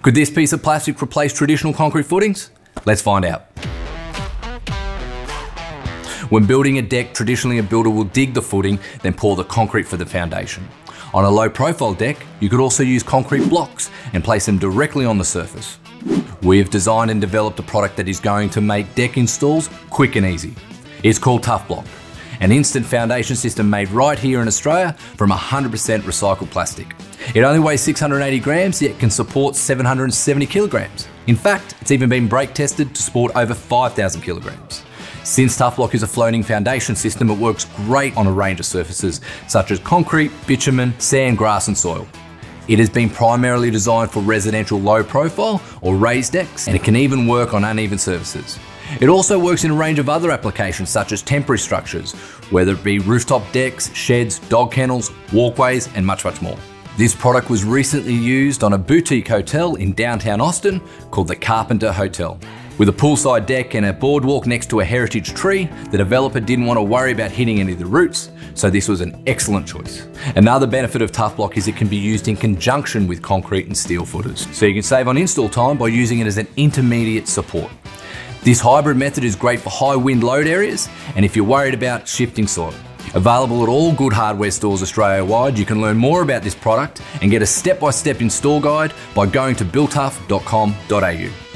Could this piece of plastic replace traditional concrete footings? Let's find out. When building a deck, traditionally a builder will dig the footing, then pour the concrete for the foundation. On a low profile deck, you could also use concrete blocks and place them directly on the surface. We have designed and developed a product that is going to make deck installs quick and easy. It's called TuffBlock, an instant foundation system made right here in Australia from 100% recycled plastic. It only weighs 680 grams, yet can support 770 kilograms. In fact, it's even been break tested to support over 5,000 kilograms. Since TuffBlock is a floating foundation system, it works great on a range of surfaces such as concrete, bitumen, sand, grass and soil. It has been primarily designed for residential low profile or raised decks, and it can even work on uneven surfaces. It also works in a range of other applications such as temporary structures, whether it be rooftop decks, sheds, dog kennels, walkways, and much, much more. This product was recently used on a boutique hotel in downtown Austin called the Carpenter Hotel. With a poolside deck and a boardwalk next to a heritage tree, the developer didn't want to worry about hitting any of the roots, so this was an excellent choice. Another benefit of TuffBlock is it can be used in conjunction with concrete and steel footers, so you can save on install time by using it as an intermediate support. This hybrid method is great for high wind load areas and if you're worried about shifting soil. Available at all good hardware stores Australia wide, you can learn more about this product and get a step by step install guide by going to buildtuff.com.au.